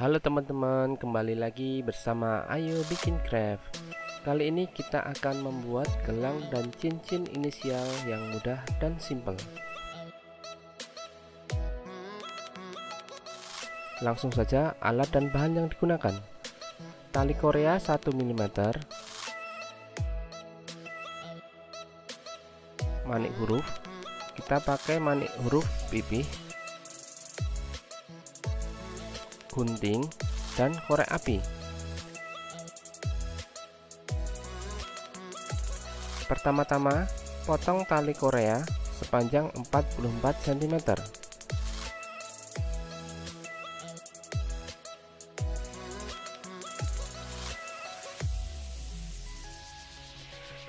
Halo teman-teman, kembali lagi bersama Ayo Bikin Craft. Kali ini kita akan membuat gelang dan cincin inisial yang mudah dan simple. Langsung saja alat dan bahan yang digunakan. Tali Korea 1 mm, manik huruf, kita pakai manik huruf pipih gunting, dan korek api. Pertama-tama, potong tali korea sepanjang 44 cm.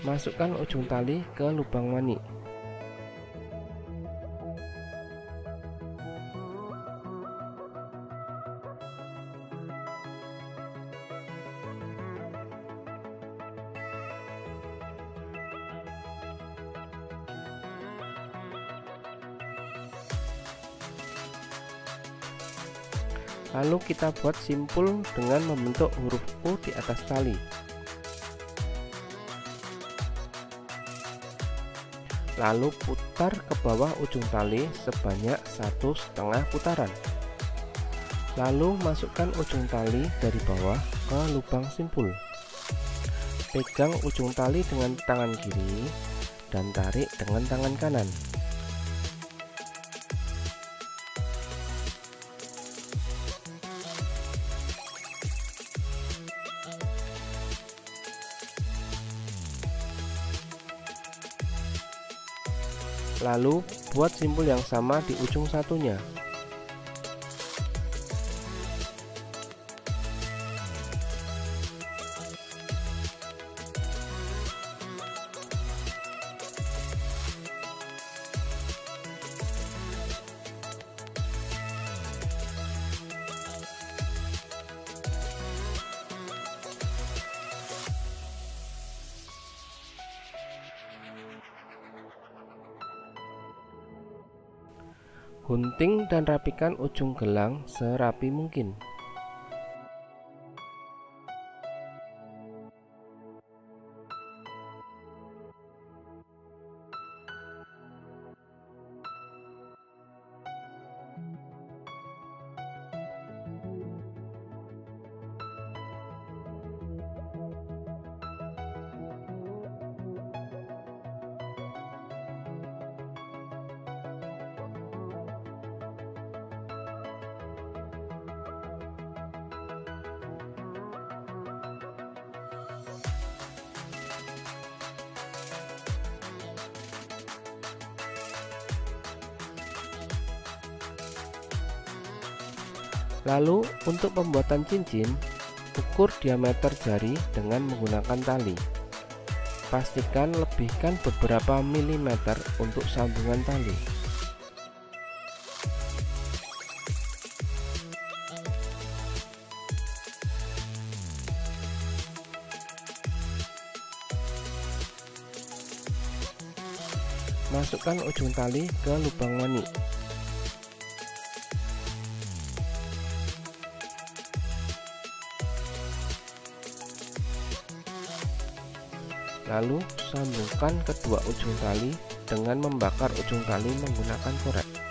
Masukkan ujung tali ke lubang manik. Lalu kita buat simpul dengan membentuk huruf U di atas tali. Lalu putar ke bawah ujung tali sebanyak satu setengah putaran. Lalu masukkan ujung tali dari bawah ke lubang simpul. Pegang ujung tali dengan tangan kiri dan tarik dengan tangan kanan. Lalu buat simpul yang sama di ujung satunya. Gunting dan rapikan ujung gelang serapi mungkin. Lalu untuk pembuatan cincin, ukur diameter jari dengan menggunakan tali. Pastikan lebihkan beberapa milimeter untuk sambungan tali. Masukkan ujung tali ke lubang manik. Lalu sambungkan kedua ujung tali dengan membakar ujung tali menggunakan korek.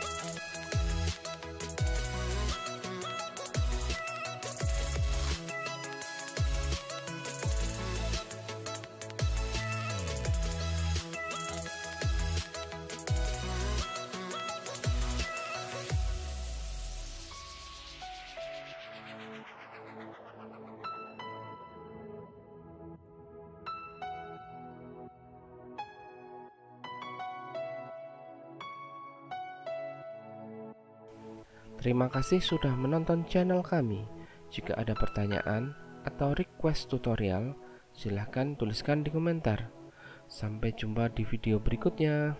Terima kasih sudah menonton channel kami. Jika ada pertanyaan atau request tutorial, silahkan tuliskan di komentar. Sampai jumpa di video berikutnya.